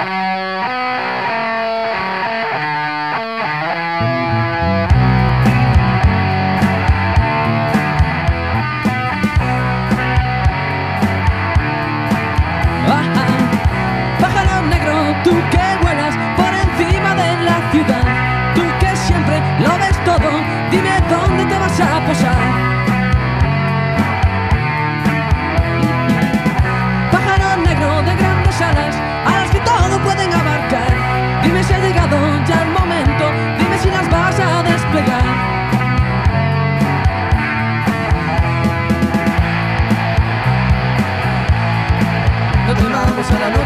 Uh...